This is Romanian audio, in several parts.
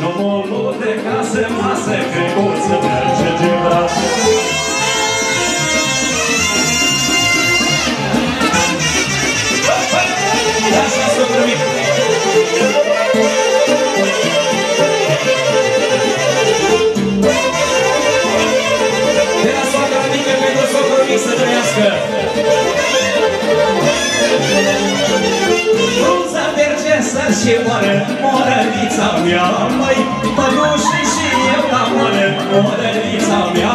Nomolul de casă, masă, creguță, merge ce brațe. Moară, morărița mea.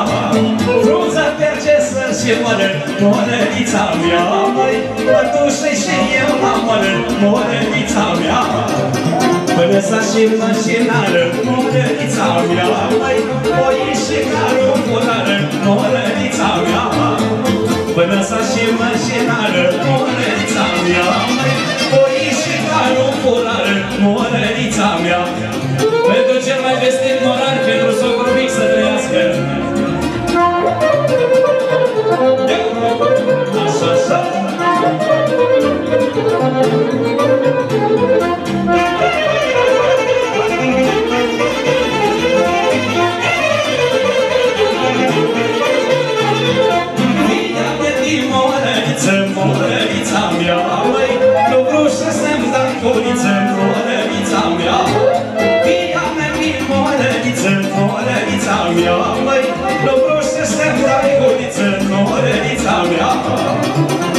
Frunza merge să și moară, morărița mea, măi, păduși și eu la moară, morărița mea. Până s-a și mașinară, morărița mea, măi, oi și carul fulară, morărița mea. Până s-a și mașinară, morărița mea, măi,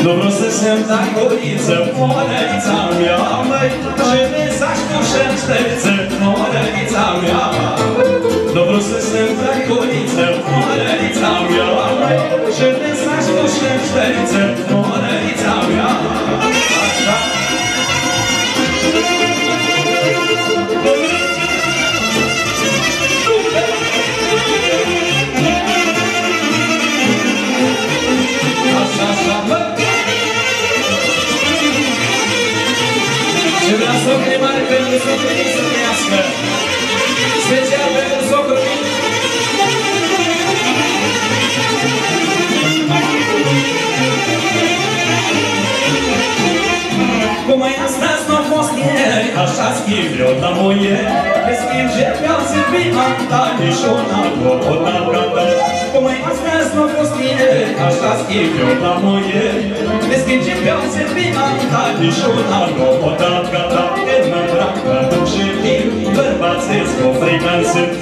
Nu vreau să se-mi dai curiță, morărița mea, măi, și mesași cu șerșteriță, morărița mea. Nu vreau să se-mi dai curiță, morărița mea, măi, și mesași schimb eu la moie. Te schimb și pe alții prima ta, nici una cu o gata. Cum ai astăzi n-a fost ieri, așa schimb eu la moie. Te schimb și pe alții prima ta, nici una cu o gata. Când mă îmbrac, mă duc și vin, bărbațesc cu frică-n sunt,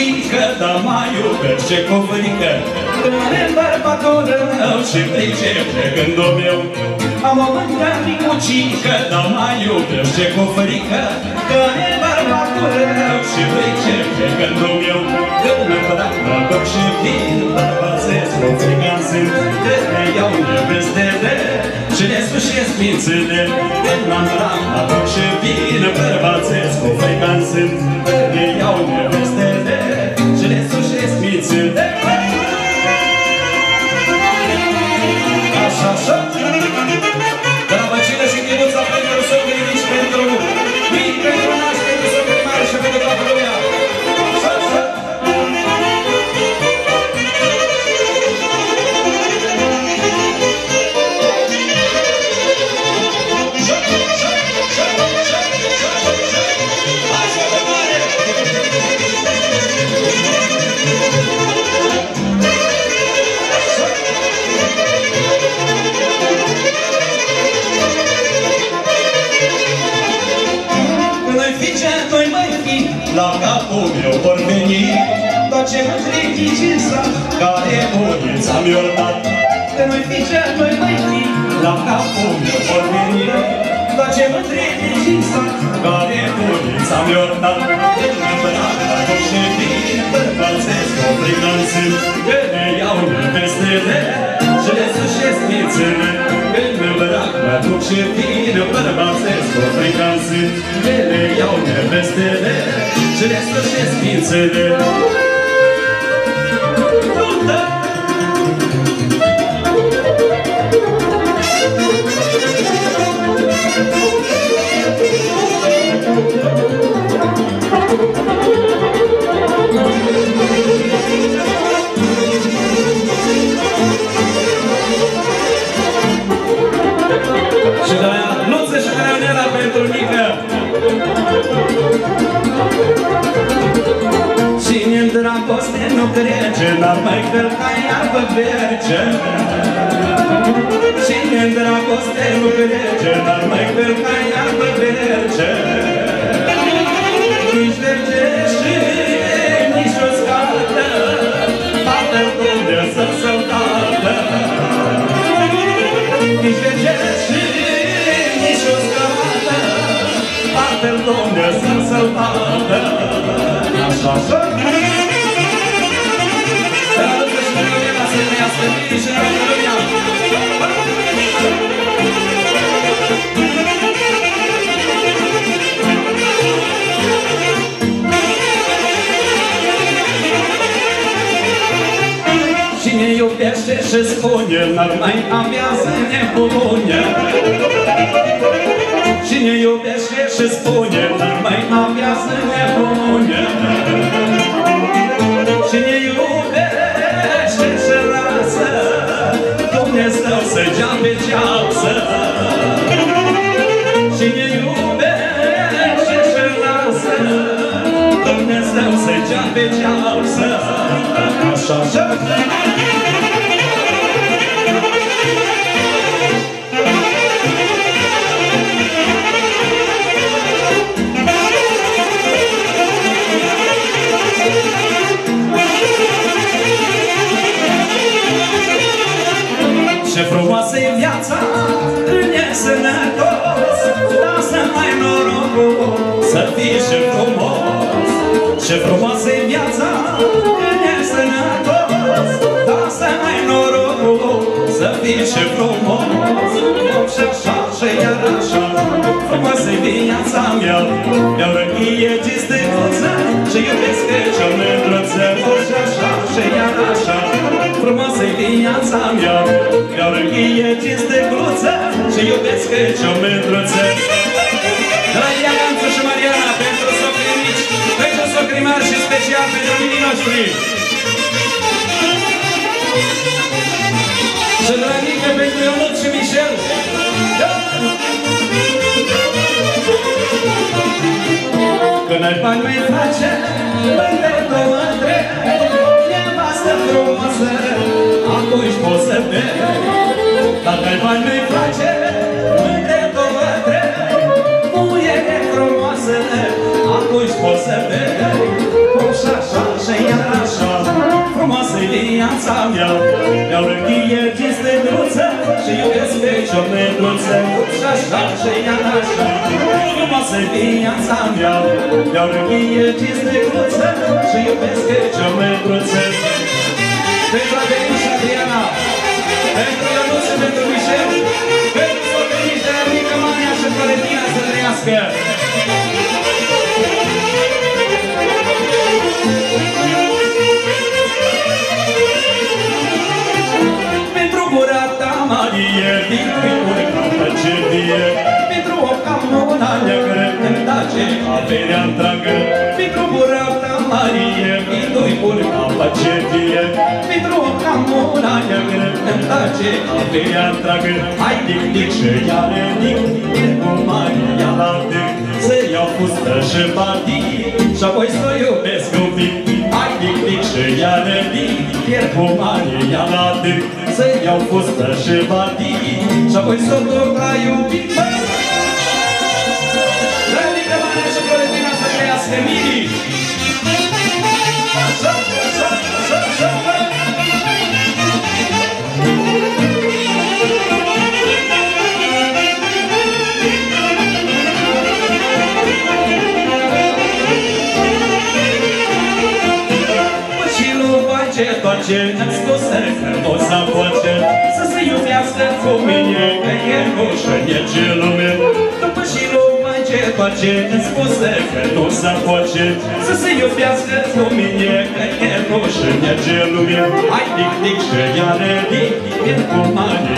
micucică, dar mai iubește cu frică. Are bărbatul rău și pricepe gândul meu. Am o mândră micucică, dar mai iubește cu frică. Are bărbatul rău și pricepe gândul meu. Când mă îmbrac, mă duc și vin, bărbațesc cu frică sunt. De ne iau nevestele și le sfârșesc mințele. Când mă îmbrac, mă duc și vin, bărbațesc cu frică sunt. La capul meu vor veni Face mândrichița care voința mi-o dat Și vin bărbățesc o priganță Că ne iau peste Și le sușesc mințele Când mă îmbrac, mă duc și vin Bărbățesc o priganță Că ne iau nevestele Și le sușesc mințele Și crece, n-ar mai călca iarbă verge. Cine în dragoste nu crece, n-ar mai călca iarbă verge. Nici verge și nici o scată, Tatăl Dumnezeu să-l dată. Nici verge și nici o scată, Tatăl Dumnezeu să-l dată. Așa, așa. Dar la să trăiască bine și în lumea. Cine iubește și spune, n-ar mai avea să ne pune. Cine iubește și spune, n-ar mai avea să ne pune. Să gea pe ceață. Așa, așa. Ce frumoasă e viața, când e sănătos, Lasă-mai norocul să fii și frumos. Ce frumoasă e viața, când e sănătos, Lasă-mai norocul să fii și frumos. Și așa și iar așa, frumoasă e viața mea, Mi-au răchie gisticuță și iubesc că ce-o mândruță. Și așa și iar așa, frumoasă e viața mea, Mi-au răchie gisticuță și iubesc că ce-o și special pentru minii noștri. Și de la Nică pentru Ionut și Michel. Când ai bani mai face, mânde două trei, nevastă frumoasă, atunci poți să bei. Dacă ai bani mai face, viața mea, Mi-au răchie cinste druță și iubesc pe ce-o mândruță. Și așa și iar așa, frumoasă e viața mea, Mi-au răchie cinste druță și iubesc pe ce-o mândruță. Pentru Adelin și Adriana, pentru Ionuț și pentru Michel, pentru socării de Mică Mania și Florentina să trăiască. Averea întreagă. Pentru gura ta, Marie, Vitri urca pe ce vie, Pentru o camona neagră, când tace averea întreagă. Hai, dic, dic și iară, dic, dic, cu Maria la dic, Să iau fustă și batii, și apoi să o iubesc un pic. Hai, dic, dic și iară, dic, pierd cu Maria la dic, Să iau fustă și batii, și apoi să o duc la iubit. Radică face Îmi spuse că o să poate Să se iubească cu mine Că e rușine lume. După și lumea ce face Îmi spuse că nu se poate Să se iubească cu mine Că e rușine lume. Hai, dic, dic și iară dic Din cu mare